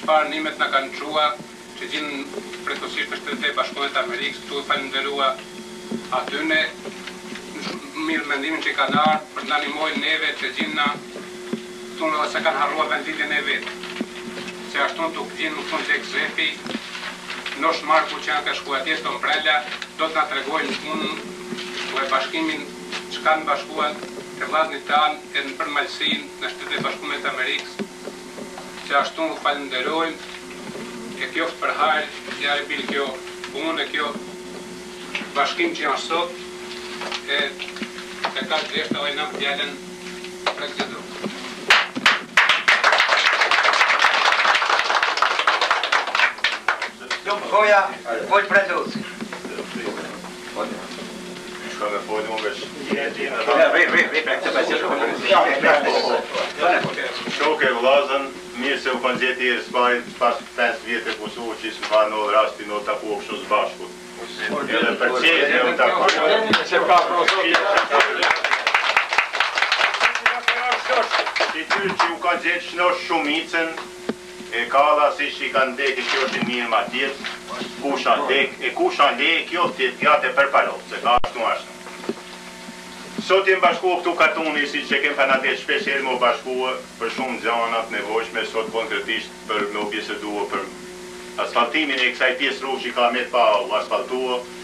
Çfarë nimat na kanë çua që gjinen sidomos në Shtetet e Bashkueme t'Amerikës tu falënderua atyne në shumë mirë mendimin që kanë ardhë për të na nimojnë neve që gjinë na thunë edhe se kanë harrua vendlindjen e vet se ashtu duk gjinë nuk thonë Dedë Zefi Nosh Marku që ka shku atje të mbrella do të na tregojnë punë e bashkimin çka na bashkuan te vllaznit tanë e nëpër malësinë në Shtetet e Bashkueme t'Amerikës Që ashtu falënderojmë e kjo është për hajr ja Rabbi kjo punë e kjo bashkim që janë sot e e ka deshtë edhe nam djalen për këtë do Lëmë goja, vojtë për në Tuz. Shoke vëllazën, mirë se u kanë gjetë he s'pari pas pesë vjet e kusur që s'kem pa nodhë rasti me u taku kështu së bashku. Edhe për qejf me u taku. Si dhe që u kam gjetë shnosh shumicën. E falë Zotit si kan dekë kjoshin mirë n'at jetë kush ka dekë e kush ka le kjoftë jetgjatë e përparoftë se ka ashtu ashtu sot jem bashku këtu katuni si qe kem zanatet shpesh her me u bashkue për shum gjana të nevojshme sot konkretisht për me u bisedue për asfaltimin e ksaj pjes rrug qi ka met pa u asfaltue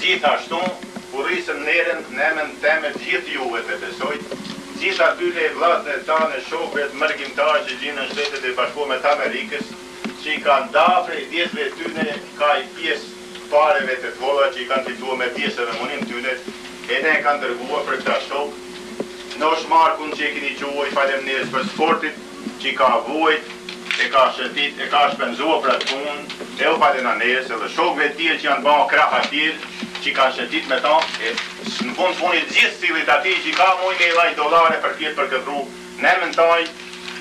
Gjithashtu, u rrisim nerën n'emën temin gjithë juve e besoj, gjithë atyne vllazënve tanë e shokëve mërgimtarë që gjinë në Shtetet e Bashkueme t'Amerikës, që i kanë nda prej djersve tyne ka'i pjesë t'pareve të holla që i kanë fitue me djersë edhe munim tyne e e kanë dërgue për këta shokë, Nosh Markun që e kini çua falemnerës për së fortit, qi ka vuajt e ka shëtit e ka shpenzua për atë punë e u falemnerës edhe shokëve tjerë qi janë ba krah atijë qi ka shëtit me ta e në fund t'funit gjithë cilit atijë qi ka mujt me la'i dollar për vjet për këtë rrugë n'emën tanë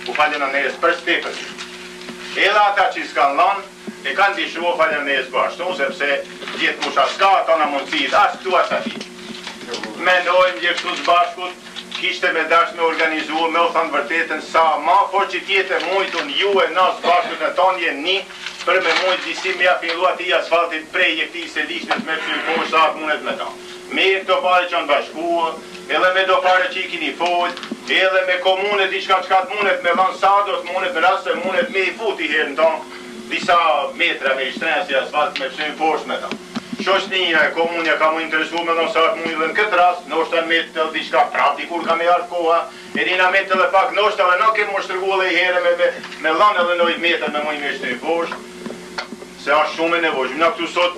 u falemnerës për së tepërt edhe ata qi skan lanë E kanë dëshirë u falemnerës po ashtu sepse gjithkush s'i ka ato mundësitë as këtu as atje. Mendojmë dhe këtu sbashkut kishte me dash me organizue me u thanë vërtetën sa ma parë që të jetë e mujtun ju e na sbashkut e tanë jem ni për me mujt disi me ja fillu atij asfaltit prej këtij Selishtës me ra poshtë sa mundet me ta. Me kto pare q'jan bashkua edhe me do pare qe i kini folë edhe me komune diçka çka të munet me dhan sado të munet në rast se munet me i fut i herën ta disa metra me i shtren si asfalt me shty posht me ta shoqnija e komunja ka mu interesu me dhan sa të mun dhe në kët rast noshta met diçka prap dikur ka me ardh koha e na met edhe pak noshta dhe na kem mu shtrëngu edhe i here me dhan edhe noj meter me muj me i shty posht se asht shum e nevojshme na ktu sot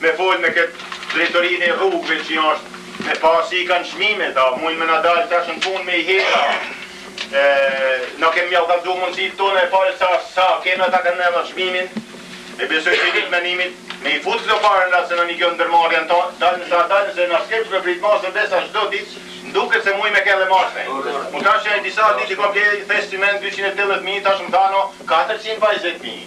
Me fol me kët drejtorin e rrugve qi osht me pa si i kan çmimet a mujn me na dal tash në pun me i hek a e na kem me jau kallzu mundësit tona e pare sa sa kena ta kan na dha çmimin e besoj qe dit me nimt me i fut kto pare na se na nigon ndërmarrja ta dalin sa dalin se na skem çme prit ma se besa çdo dit mduket se mujn me ken edhe ma shum mu tash ka disa dit i kom ble thes çiment dyqind e tetëdhjetë mijë tash më than o katërqind e njizet mijë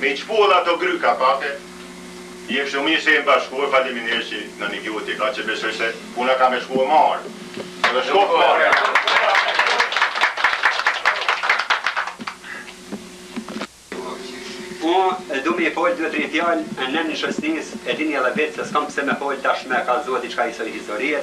Me i çpu edhe ato gry kapate. Je kështu mirë se jeni bashkuar, faleminderit që na ndëgjuet kaq e besoj se puna ka me shkue marë edhe shkoftë marë. Unë e du me i fol dy tri fjalë nënën Shosnis e dini edhe vetë se skam pse me fol tash me kallzua diçka hisoj historie.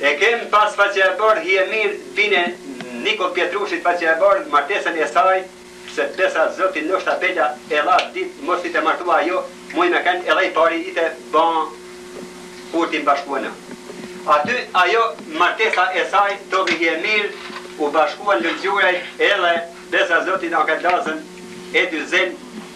E kem pas faqe e bardh hije mir bin e Nikoll Pjetrushit faqe e bardh martesën e saj se besa zoti noshta bela edhe at dit mos ite martua ajo muj me kend edhe i pari ite ba kur t'i bashkuena aty ajo martesa e saj tolli hije mir u bashkuan Lulgjurajt edhe besa zoti na ka dhan zen e dy zen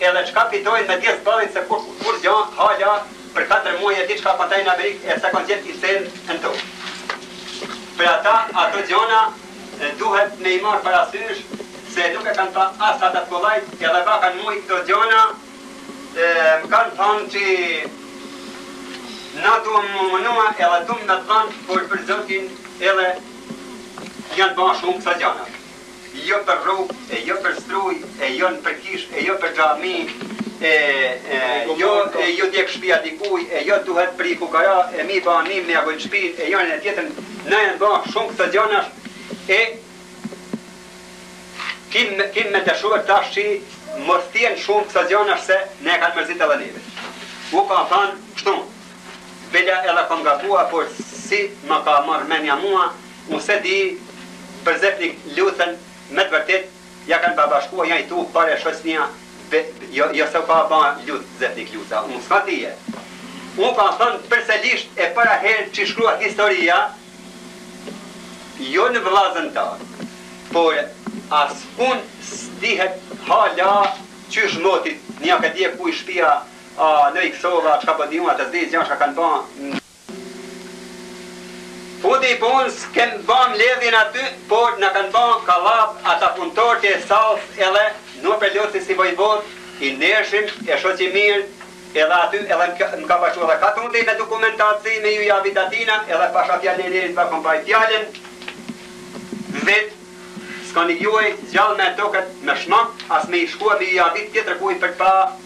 Edhe çka fitojnë me djers ballit se kur kur janë hala për katër muaj e diçka pa dal n'Amerikë e se kanë gjet sen në tokë për ata ato gjana duhet me i marrë parasysh se nuk e kanë pa as ata të kollajt edhe ja kanë mujtë këto gjana e më kanë thanë që na duhem mu munua edhe duhet me dhanë por për zotin edhe janë ba shumë kësa gjana. jo per rrugë e jo per rrymë e jo në për kishë e jo per xhami e jo e ju djeg shpija dikujë e jo duhet për i fukara e mi ba nim me ja godit shpinë e njanin e tjetrën na jan ba shumë kësa gjanash e kim me dëshirë tash qi mos tjen shumë kësa gjanash se ne kan merzit edhe neve u kan than kshtu belda edhe kom gabua por si më ka marr menja mua Unë se di për zepnik luthen me të vërtet ja kan ba bashkua ja i tu pare shosnija be jo jo se ka ba lut zepnik luta unë ska dije unë ka thën perselisht e para her qi shkruat historia jo në vëllazën ta por askund sdihet hala qysh motit nja ke dije ku i shpia a në i ksova çka po di unë a t'sdi gja çka kan ba në Fundi i punës kem ba mbledhjen aty por na kan ba kallap ata punëtorët e sallës edhe no prelosi si vojvodë i ndershim e shoq i mirë edhe aty edhe më ka pashu edhe katundi me dokumentaci me ju javit atina edhe pasha fjalën e njerit va kom baj fjalën vet skan i gjuaj gjallë me toket me shma as me i shkua me ju javit tjetër kuj përpa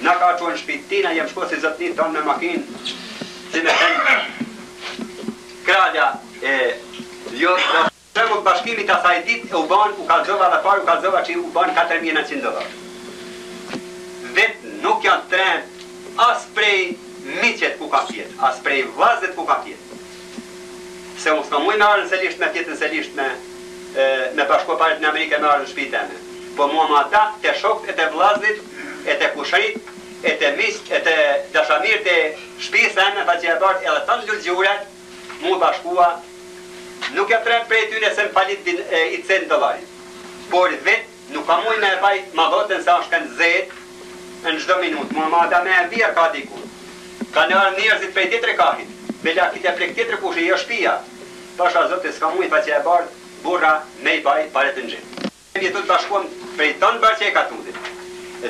Na ka çu në shpi tina jem shku si zotni tanë me makinë si me thën kralja e jo Shembull bashkimit asaj ditë e u banë u kallzova dhe parë u kallzova që u banë katër mijë e nëqind dollar vet nuk jam tremb as prej miqet ku kam fjet as prej vllazet ku kam fjet Se unë s'kam mujë me ardhë në Selisht me fjetë në Selisht me i bashkua paret në Amerikë e me ardhë në shpi teme. Po mua ma da te shoktë e te vllazrit e te kushëritë e te miqtë e te dashamirët e shpisë seme faqe e bardhë edhe tanë Lulgjuret mu bashkua nuk jam tremb prej tyne se më falit bin e i cent dollarit por vetë Nuk ka mujt me e bajt maloten se asht e nxeht në çdo minut mua ma da me e bjer ka diku kan ardh njerzit prej tjetri kahit me la kit e prej tjetri kushi jo shpija pasha zoti ska mujt faqe e bardh burra me i baj pare të nxet. Jemi tu të bashkuam prej tanë barqe katundit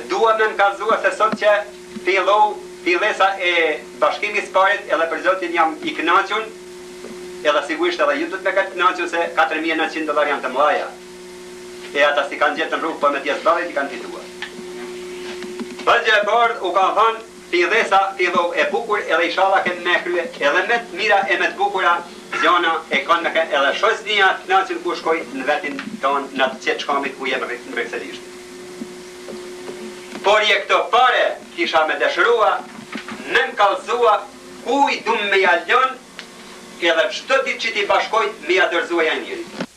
dua me më kallzua se sot qe fillou fillesa e bashkimit së parit edhe për zotin jam i kënaqun edhe sigurisht edhe ju duhet me ken të kënaqun se katër mijë e nëqind dollar janë të mëdhaja. E ata s'i kanë gjetë në rrugë por me djersë ballit i kanë fituar. Faqe e bardhë u kam thanë fillesa filloi e bukur edhe ishalla kem me krye edhe me të mira e me të bukura gjana e kanë me kenë edhe shoqnia të knaqun ku shkoj në vendin tonë në të qetë shkamit ku jem rrit n'breg Selisht por je këto pare kisha me deshërua me më kallzua kujt dum me ja lënë edhe çdo ditë që ti bashkoj me ja dorëzua ja njëri.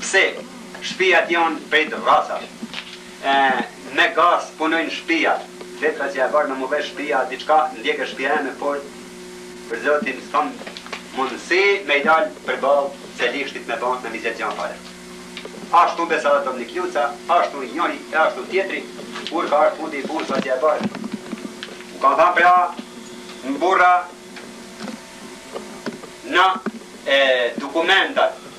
Pse shpijat janë prej dhracash e me gaz punojnë shpijat vetë faqe e bardhë në mu dhez shpija diçka ndjek e shpija ime por për zotin skam mundësi me i dalë përballë Selishtit me ba me mizet gja fare ashtu besara Domnik Luca ashtu njëri e ashtu tjetri kur ka ardhë fundi i punës faqe e bardhë u kam thanë pra burra na e dukumentat.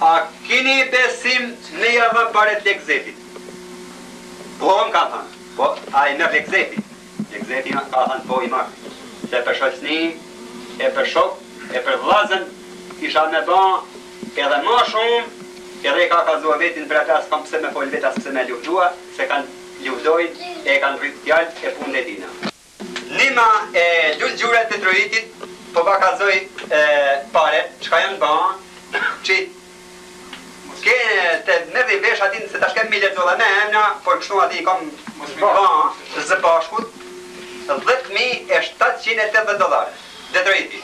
A kini besim me ja dha paret Lek Zefit? Po më ka thënë, po a i merr Lek Zefi? Lek Zefi më ka thënë po i marr. Se për shoqni, e për shok, e për vëllazën isha me ba edhe ma shumë, edhe e ka kallzua vetin për ata s'kam pse me fol vetë as pse me lavdua, se kanë lavdojnë e kanë rrit fjalët e punët e tina. Nima e Lulgjuraj e Detroitit po va kallzoj pare çka jan ba qi ke te merrin vesh atin se tash kem me i lexua me emna por kshtu aty i kom ba së bashkut dhjetë mijë e shtatëqind e tetëdhjetë dollar Detroiti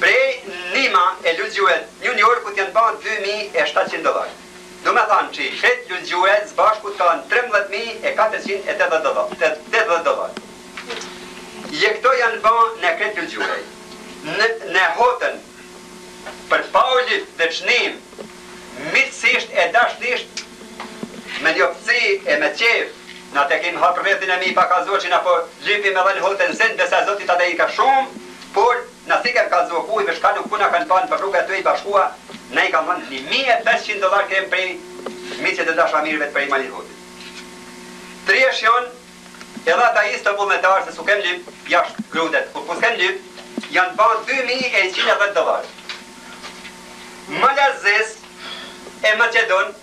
prej nima e Lulgjuret Nju Jorkut jan ba dy mijë e shtatëqind dollar. Domethënë që krejt Lulgjuret së bashku kanë trembëdhjetë mijë e katërqind e tetëdhjetë dollarë. E këto janë ba në krejt Lulgjure. Në ne hotën për Paulit dhe çnim miqësisht e dashnisht me njofëci e me qejf na te kejmë hapë rrethin e mi pa kallëzuar që na po lypim edhe në hotën zend besë Zoti ta bejika shumë por Na s'i kem kallzua kuj me shka nuk puna kan pa nëpër rruga tuj u bashkua na i kan dhan një mijë e pesëqind dollar kem prej miqet e dashamirëvet prej malit Hotit Triesh jon edhe ata isto vullnetar se s'u kem lyp jasht Grudet kurkuj s'kem lyp jan ba dy mijë e qind e dhjetë dollar malazez e maqedon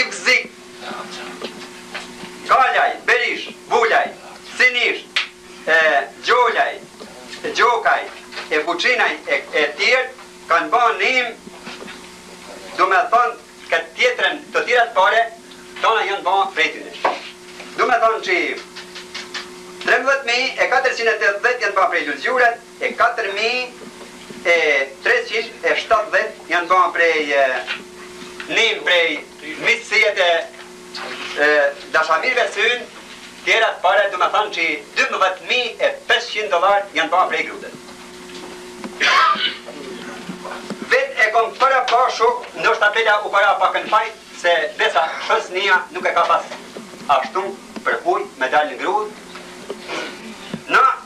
Ivzik, Kalaj, Berish, Vulaj, Sinisht, e, Gjolaj, Gjokaj, e Vuçinaj, e, e tjerë, kanë ba nim, do me thonë, këtë tjetren, të tjerat pare, tana janë ba prej tyne. Do me thonë që, trembëdhjetë mijë e katërqind e tetëdhjetë janë ba prej Lulgjurët, E katër mijë e treqind e shtatëdhjetë janë ba prej nim prej miqësijet e dashamirëve syn tjerat pare du me thanë qi dymbëdhjetë mijë e pesëqind dollar janë ba prej Grudet vet e kom para pa shok ndoshta bela u para pakën faj se besa shoqnija nuk e ka pas ashtu për huj me dalë në Grudë na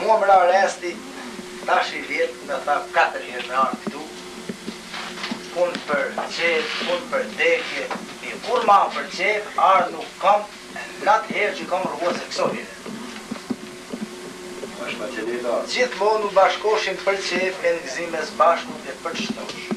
Mua më ra resti tash i vjet me tha katër herë me ardh këtu un për qejf un për dekje mirë kurr ma për qejf ardh nuk kam e nat herë që kam rrugua se këso here gjithmon u bashkoshim për qejf e në gzime së bashku dhe për çdo gjë.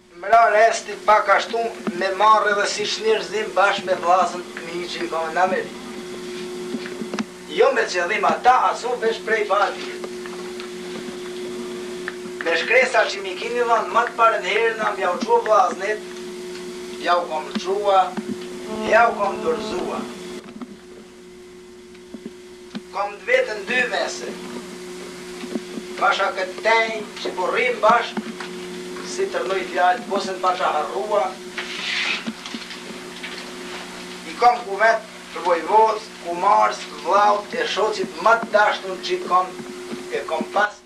M'ra resti pak ashtu me marrë edhe si çnjerëzim bashkë me vllazën të mi qi jan në Amerikë. Jo me qëllim ata asu veç prej padijes. Me shkresa që m'i kini dhanë ma të parën herë na me jau çua vllaznit, jau kom çua, jau kom dorëzua. Kam vetëm dy mese, bashk a ket tenj që po rrimë bashkë, si të rnoj fjalë, po se të pasha harrua, i kom kuvet të vojvodës, kumarës, vllaut e shoqit ma të dashtun që i kom, e kom pas,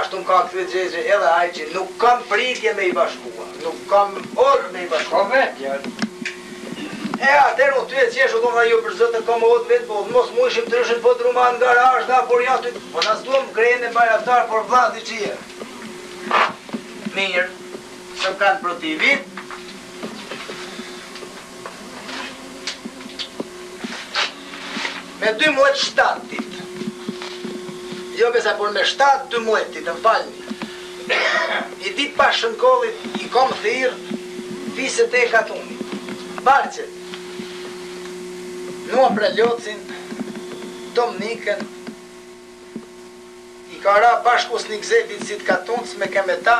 Ashtu më ka kthy xhevap edhe ai që nuk kam pritje me i bashkua, nuk kam ot me i bashkua. Po vet ja. E atëherë unë ty e qesh u them tha jo për zot e kam mot vet po mos mu ishim ndryshe në podruma në garazh tha por ja ty po na s'duam grenë e bajraktar por vlla ti ç'i je mirë se më kanë pru ti vit Me 2 muej 7 dit Jo besa por me 7 2 muajt dit Më falni Një dit pas shënkollit I kom thirr Fiset e katunit Barqet Nua Prelocin Tom Nikën I ka ra bashk usnik zetit si të katunit me ken me ta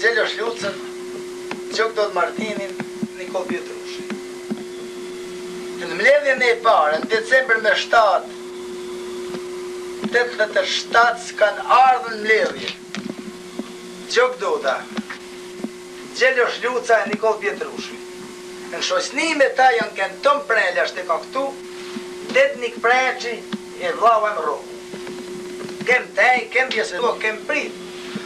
gjelosh lucën gjok dodh martinin nikoll pjetrushin në mbledhjen e parë në december me shtatë tetëdhjetë e shtatë s'kan ardhë në mbledhje gjok doda gjelosh luca e nikoll pjetrushi në shoqni me ta jan ken tom prela asht ka ktu ded nik preçi E vllau em rro Kem tenj kem bisedu kem prit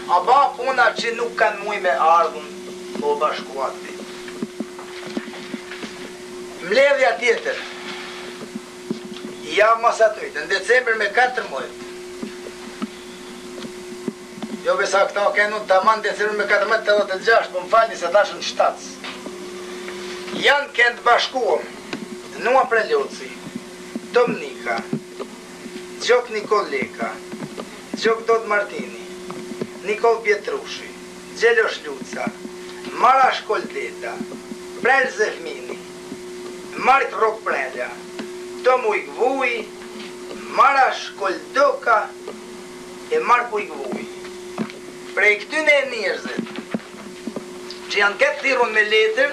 A ba puna që nuk kan muj me ardhun o bashkuatri Mbledhja tjetër Ja mas atij në december me katër muj Jo besa kta ka ken taman december me katër muj tetëdhjetë e gjashtë po më falni se tash në shtatë Jan ken të bashkuem Nua Preloci. Tom Nika, Gjokë Nikollë Leka, Gjokë Dodë Martini, Nikollë Pjetrushi, Gjelosh Luca, Marash Kolë Deda, Prelë Zef Mini, Markë Rrokë Prela, Tomë Ujkë Vuji, Marash Kolë Doka e Markë Ujkë Vuji. Prej këtyne njerëzit që janë kenë thirrun me letër,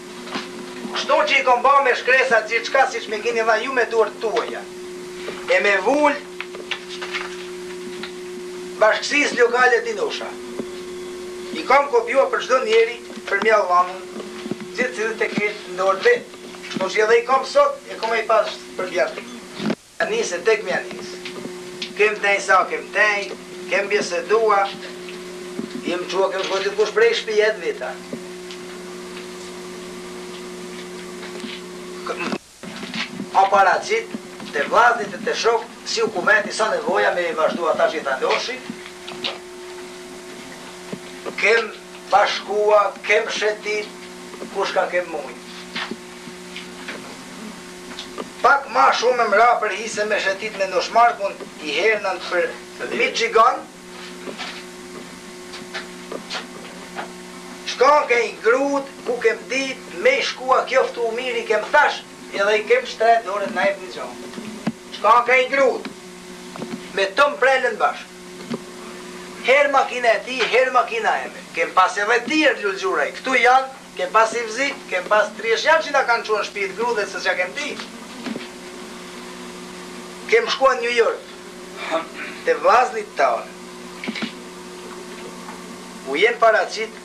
Kështu që i kom ba me shkresa gjithçka siç m'i keni dha ju me duart tuaja e me vul bashkësisë lokale Dinosha. I kom kopjua për çdo njeri për mjall mamën gjithë cilët e ke në dorë vetë. Kështu që edhe i kom sot e kom me i pas për vjashtë. Ka nise tek mjekës. Kem tnejë sa kem tnejë, kem bisedua, jem çua kem shku kush prej shpijet veta. A paraqit te vllaznitë e te shoktë si u kumeti sa nevoja me i vazhdu ata gjitha Ndoshi, kem bashkua, kem shetitë, ku shka kem mujtë. Pak ma shumë m'ra për hise me shetit me Nosh Markun i her nëpër Michigan Shka ke i Grud ku kem dit me i shkua kjoftë mir i kem thash edhe i kem shtri dorën na jepni gja Shka ke i Grud me Tom Prelën bashk Her makina e tij her makina eme kem pas edhe tjer Lulgjuraj ktu jan Kem pas Ivzi, kem pas Triesh ja gjitha kanë çuar shpijet Grudës e s'ja kem dit. Kem shkuar në New York te vllaznit tanë. U jem paraqit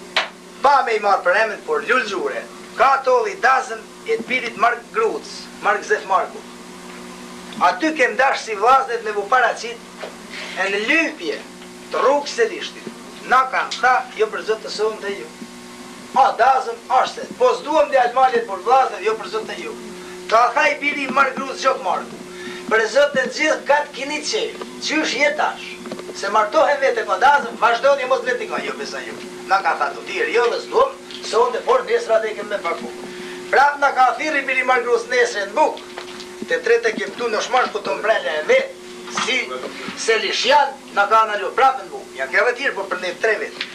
pa me i marrë për emër, por Lulgjuraj, ka tolli dasëm e të birit Mark Grudës, Mark Zef Marku. Aty kem dashtë si vllaznet me u paraqit e në lypje të rrugës Selishtit. Na kanë tha jo për zotë sonte ju. A dasëm ashte po sduam djal malet por vllazër jo për zotë ju ka tha i biri i Mark Grudës Gjok Marku për zot të gjith gat kini qejf qysh je tash se martohen vete po dasëm vazhdoni mos me pikon jo besa ju na ka tha tjetri jo dhe sduam sonte por nesër ate e kem me pagu prap na ka thirr i biri Mark Grudës nesre në buk të tret e kem tu Nosh Marku Tom Prela e vet si selishtjan na ka nalu prap në buk jo për tjerë po për ne tre vete.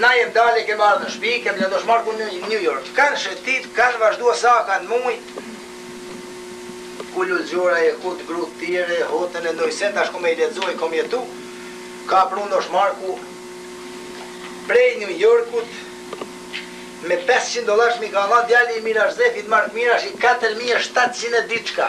Na jem dalë e kem ardhë në shpi, kem le Ndosh Markun në New York. Kan shetit, kan vazhdua sa kan mujt, ku Lulgjuraj e ku Grud tjerë, Hotën e ndonj sen tash ku me i lexu e kom jetu, ka pru Ndosh Marku prej New Yorkut me pesëqind dollarë ç'mi ka dha djali i Mirash Zefit Mark Mirashi katër mijë e shtatëqind e diçka.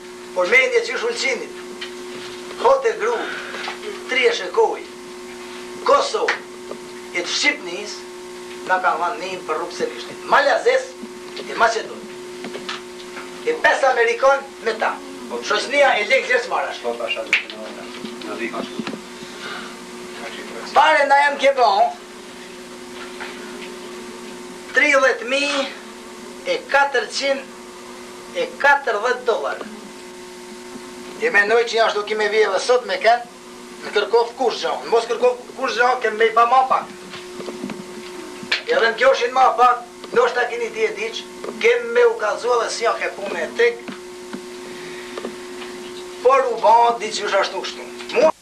Por mendja qysh Ulqinit Hot e Grud Triesh e Kojë Kosovë E të Shqipnis Na ka dhanë nim për rrugë Selishtit Malazez E Maqedon E besa Amerikan me ta Shoqnia e Lek Gjergj Marashi Po pasha të të nota Në dhikë ashtu Pare na jem ke bon Tridhjetë mijë E katërqind E katërdhjetë dollarë. E mendoj që jashtu ki me vje edhe sot me ken në kërkoftë kush gjo, në mos kërkoftë kush gjo ken me i pa ma pak. Edhe në kjoshin ma pak, ndoshta kini dje diç, ken me u kallzu edhe si a ke pune e tek, por u ba diqysh ashtu kështu.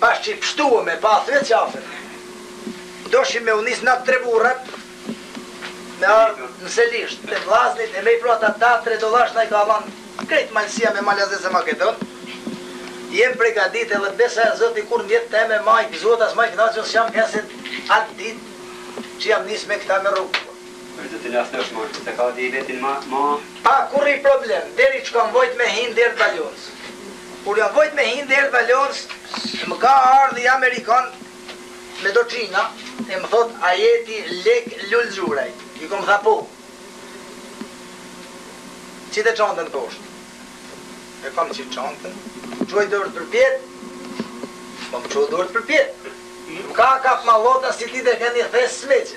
Pasi që i pshtuem me pa thye qafën doshim me u nis na tre burrat me ardh në Selisht te vllaznit e me i pru ata ta tre dollash na i ka dhanë krejt malsia me malazez e makedon jem pregatit edhe besa e zotit kurr në jetë teme ma i gëzuat as ma i knaqë un s'jam ken se at dit që jam nis me kta me rrug po. Për zotin as tash ma s'e kam di vetin ma ma. Pa kurrnji problem deri që kam vojt me hi n'derë balonit. Kur jam vojt me hin n'derë t'balonit më ka ardh një amerikan me do xhina e më thot a je ti Lek Lul Xhuraj i kom than po qite çantën poshtë e kam qitë çantën më çoj durët përpjetë po me çoj durët përpjetë më ka kap malota si ti me kap një thes smeçi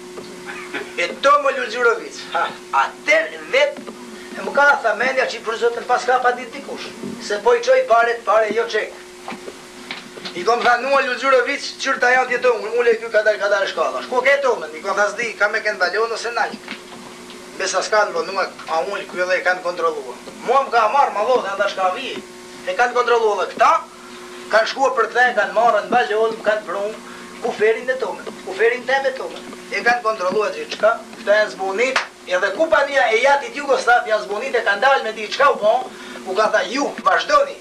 E Tomë Lulxhurovic ha ater vet e më ka than mendja qi për zotin paska padit dikush se po i çoj paret pare jo çek i kom tha mua Lulxhurovic qyr ta jan tje tomun ulej ky kadal kadal shkalla shko ke Tomën i kom tha s'di ka me ken balon ose na ik mbesa s'kan bo mua a ul ky edhe e kan kontrollua mua më ka mar mallote anë dashka vij e kan kontrollu edhe kta Kanë shkuar për të, e kanë marrë në balon, kanë pru kuferin e Tomës, kuferin tem e t'Tomës, e kanë kontrollu gjithçka, këta janë zbunit, edhe kumpania e JAT-it jugosllav janë zbunit e kanë dalë me di çka u bo, u kanë tha ju vazhdoni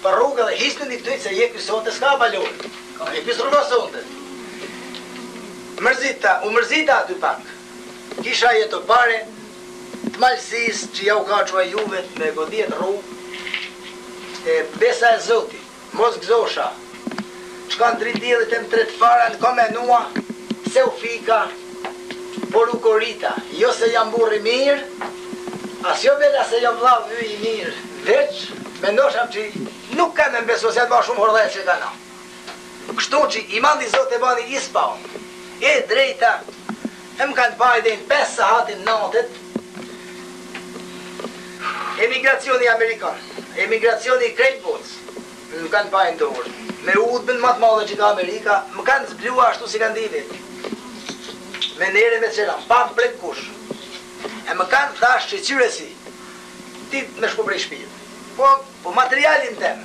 për rrugë dhe hisni këtu se ky sonte s'ka balon, ky s'ka rrugë sonte. U mërzita, u mërzita aty pak. Kisha ato pare t'malsisë që jau kan çua juve me godit rrugë e besa e zotit mos gzosha çka ndrit dielli e m'tretët fara n'kam menua se u fika por u korita jo se jam burrë i mirë as jo valla se jam vllav yj i mirë veç mendosha që nuk kan me m'besu se janë ba shumë hordhëqe ka na. Kështu që i madhi Zot e bani ispat e drejta e më kanë bajt deri n'pesë sahatin natet Emigracioni Amerikan Emigracioni i krejt botës Më kanë bajt n'dorë Me udben ma të madhe që ka Amerika Më kanë zblu ashtu si kanë dijt vetë Me nere me qeram Pa më prek kush E më kanë than shqyr që s'je Ti me shku prej shpijë Po, po materialin tem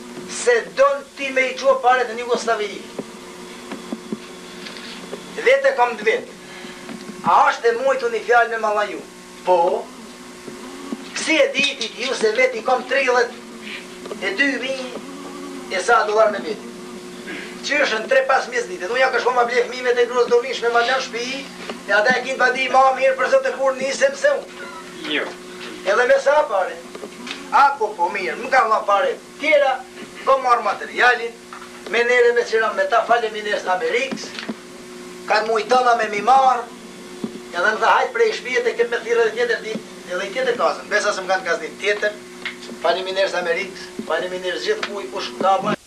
Se don ti me i çu paret në Jugosllavi Vet e kam dit A asht e mujt un ni fjal me ma laju Po Si e ditit ju se vet i kam tridhjetë e dy mijë e sa dollar me veti Qysh në tre pesë mjesë dite Un ja kam shku ma ble fmive te gruas domin shme ma lën shpi e ata e kin pa di ma mir per zot e kur nisem se un. Edhe me sa pare? A po po mirë, më kan dha pare të tjera, kam marrë materialin, me nere me qëra me ta faleminers Amerikës, kanë mujtë tana me mi marrë, edhe më tha hajt prej shpie te kem me thirr edhe tjetër ditë, edhe tjetër kazën, besa se më kanë kaznit tjetër, faleminers Amerikës, faleminers gjithë kujt kush më ka ba.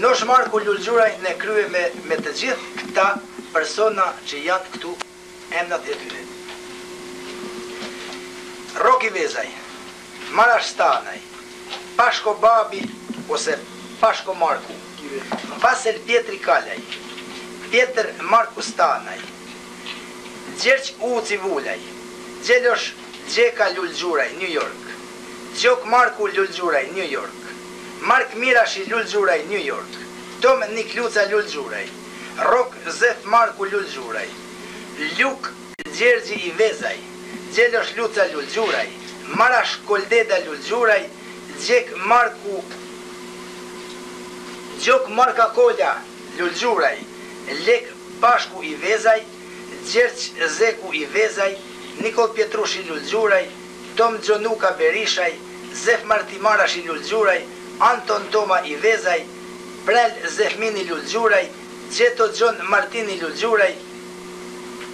Nosh Marku Lulgjuraj në krye me me të gjith kta persona që jan ktu emnat e tyre Rrok Ivezaj Marash Stanaj Pashko Babi ose Pashko Marku Vasel Pjetri Kalaj Pjetër Marku Stanaj Gjergj Uci Vulaj Gjelosh Gjeka Lulgjuraj New York Gjok Marku Lulgjuraj New York Mark Mirashi Lul Xhuraj New York Dom Nik Luca Lul Xhuraj Rrok Zef Marku Lul Xhuraj Luk Gjergji i Vezaj Gjelosh Luca Lul Xhuraj Marash Koldeda Lul Xhuraj Gjek Marku Gjok Marka Kola Lul Xhuraj Lek Bashku i Vezaj Gjergj Zeku i Vezaj Nikoll Pjetrushi Lul Xhuraj Tom Gjonuka Berishaj, Zef Marti Marashi Lulgjuraj, Anton Toma Ivezaj, Prel Zef Mini Lulgjuraj, Gjeto Gjon Martini Lulgjuraj,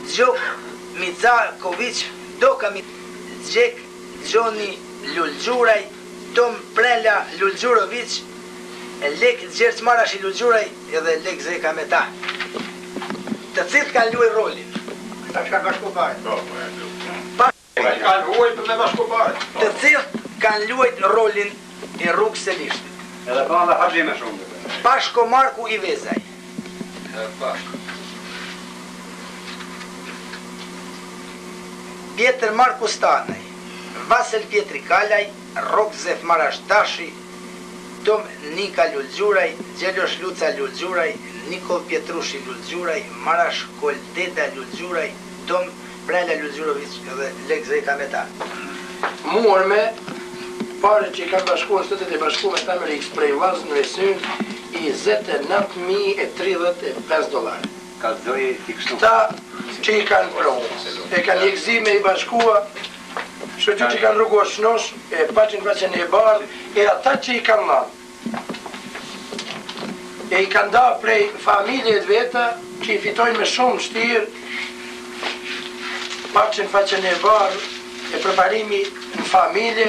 Gjok Micakoviq Doka Mica, Gjek Gjoni Lulgjuraj, Tom Prela Lulgjuroviq, Lek Gjergj Marashi Lulgjuraj dhe Lek Zeka Meta, të cilët kanë luajt rolin. Ata që kanë bashkuar pare. Po, po, u lumtë. Ai ka luajtur me bashkëkombëtarët. Të cilët kanë luajt rolin e rrugës Selishtit. Edhe ka edhe harxhim e shumtë. Pashko Marku Ivezaj. Edhe Pashko. Pjetër Marku Stanaj, Vasel Pjetri Kalaj, Rrok Zef Marash Dashi, Tom Nika Lulgjuraj, Gjelosh Luca Lulgjuraj, Nikoll Pjetrushi Lulgjuraj, Marash Kol Deda Lulgjuraj, Tom Prela Lulgjuroviq dhe Lek Zeka Meta. Murme pare që i kanë bashkuar Shtetet e Bashkuara të Amerikës prej Washington dhe Seul njizet e nëntë mijë e tridhjetë e pesë dollarë. Këta që i kanë pru e kanë hjek zi me i bashkua shoqe që kanë rruguar shnosh e paçin faqen e bardhë e ata që i kanë dhanë. e i kanë da prej familje të veta që i fitojnë me shumë shtirë paçin faqen e bardhë e përparimi në familje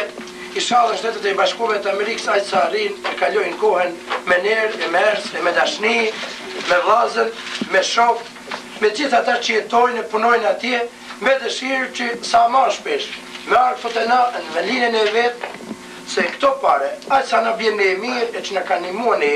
ishalla në shtetet e bashkume të Amerikës aq sa rrin e kalojnë kohen me ner, e me erz, e me dashni me vllazën, me shok me gjith ata që jetojnë e punojnë atje me dëshirë që sa ma shpesh me ardhë te na në venlinjen e vet Se kto pare, aq sa na vjen ne e mirë e që na kanë nimue ne,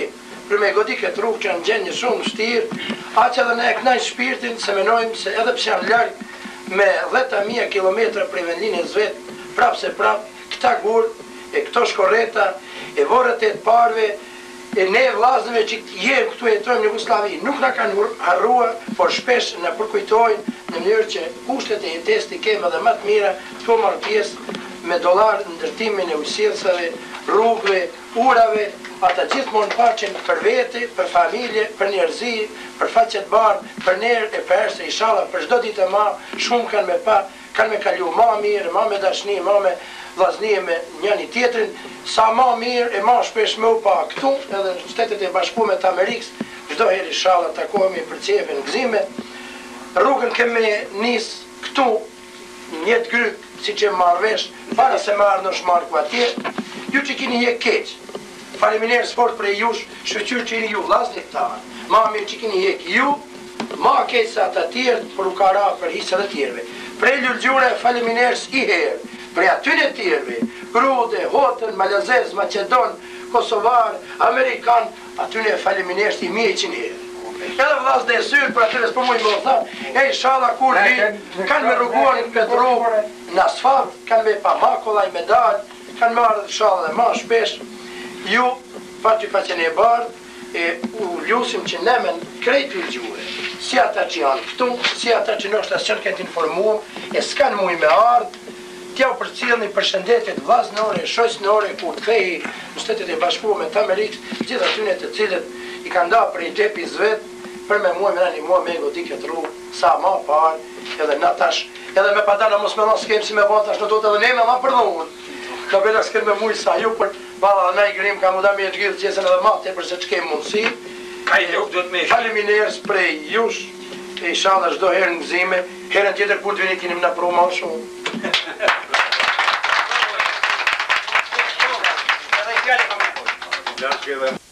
për me godi këtë rrugë që a në gjenje shumë shtirë, aq edhe na e kënaq shpirtin se menojmë se edhe pse jan larg me dheta mija kilometra prej vendlinjes vet, prap se prap, këta gurë e kto shkorreta e vorret e të parëve, E ne vllazëve që jem këtu e jetojmë në Jugosllavi nuk na kanë harruar, por shpesh na përkujtojnë në mënyrë që kushtet e jetës t'i kemë edhe ma të mira, tu marrë pjesë me dollarë në ndërtimin e ujësjellësave, rrugëve, urave, ata gjithmonë paçin për vete, për familje, për njerëzi, për faqe të bardhë, për ner e për erz e ishalla për çdo ditë e ma shumë kanë me pa, Kan me kalu ma mirë, ma me dashni, ma me vllaznie me njani tjetrin, sa ma mirë e ma shpesh me u pa këtu edhe në Shtetet e Bashkume të Amerikës, çdo herë ishalla takohemi për qejfe në gzime. Rrugën kem me nis këtu në njet grykë siç jem marrë vesh, para se me ardhë në Shmarku atje. Ju që kini hjek keq, faleminers fort prej jush, shyqyr që jeni ju vllaznit tanë, ma mirë që kini hjek ju, Ma keq se ata tjerët por u ka ra për hise edhe tjerve prej Lulgjure faleminers i her prej atyne tjerve Grude Hotën malazez maqedon kosovar amerikan atyne faleminers i mijë qin her edhe vllaz de zyrë për atyne s'po muj me u tha e ishalla kur li kan me rruguarit me dru n'asfalt kan me pa ma kollaj me dal kan me ardh ishalla dhe ma shpesh ju paçi faqen e bardh. E u lusim që n'emen krejt Lulgjure, si ata që janë këtu, si ata që ndoshta s'janë kenë t'informuar e s'kanë mujë me ardhë, t'ja u përcjellni përshëndetjet vllaznore e shoqnore kur t'kthehi në Shtetet e Bashkume t'Amerikës, gjithë atyne të cilët i kanë nda prej xhepit vet për me mujë me na nimua me e goditë këtë rrugë sa ma parë edhe na tash edhe me padana mos me dha s'kemë si me ba tash na duhet edhe ne me dha për dhunë, na bela s'kemë me mujë sa ju por Valla naj grim ka m'u da me e zgidh qesen edhe ma tepër se ç'kem mundësi Naj lopë duhet me e shit. Faleminers prej jush e ishalla çdo herë në gëzime, herën tjetër kur të vini kini me na pru ma shumë. Bravo. Edhe fjalë e kam me fol.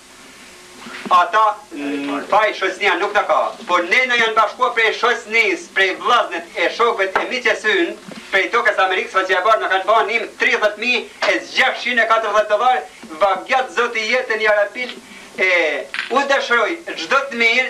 Ata në faj shoqnia nuk na ka, por ne na janë bashkua prej shoqnisë, prej vllaznit e shokëvet e miqes yn prej tokës së Amerikës faqja e bardhë na kanë ba nimë tridhjetë mijë e gjashtëqind e katërdhjetë dollarë v'a gjatë zoti jetën jarabil e u dëshroj çdo të mirë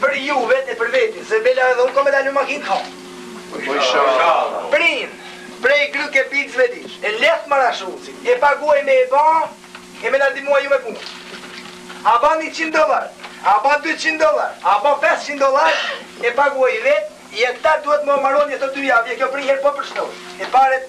Për ju vet e për veti se bella edhe unë kam me dalu makinë të hapë Prind prej gryk e pic vediq e lehtë marashucin e paguaj me e ba e me na ndimua ju me punë a ba njëqind dollar a ba dyqind dollar a ba pesëqind dollar e paguaj vet e kjo ta duhet me u maru një të dy javë e kjo prej herë po përshnohet e paret